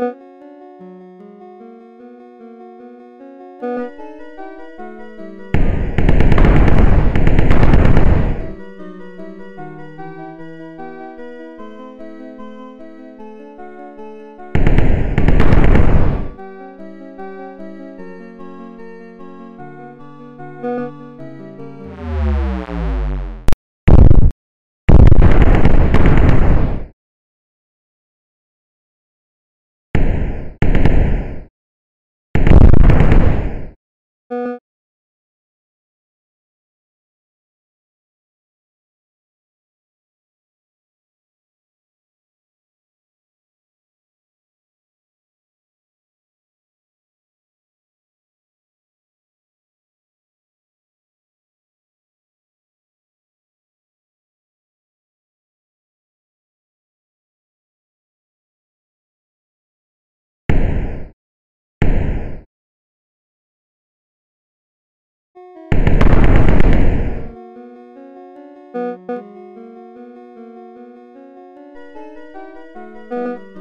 thank you. Música